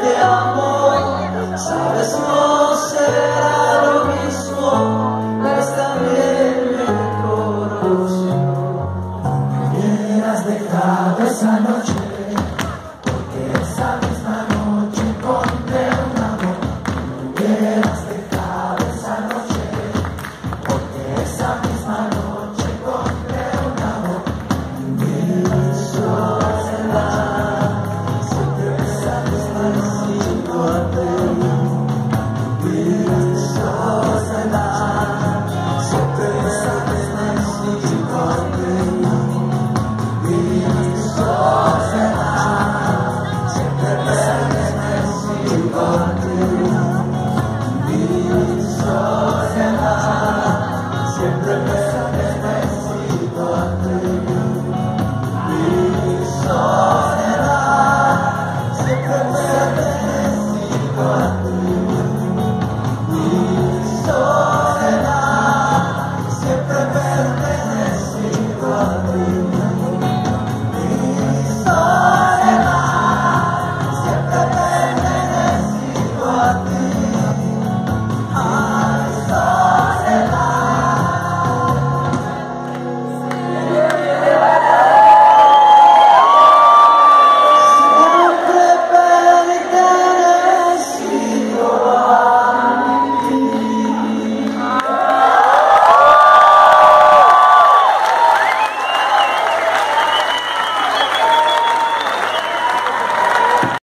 te amo, sabes no será lo mismo, esta vez me conoció, me hubieras dejado esa noche.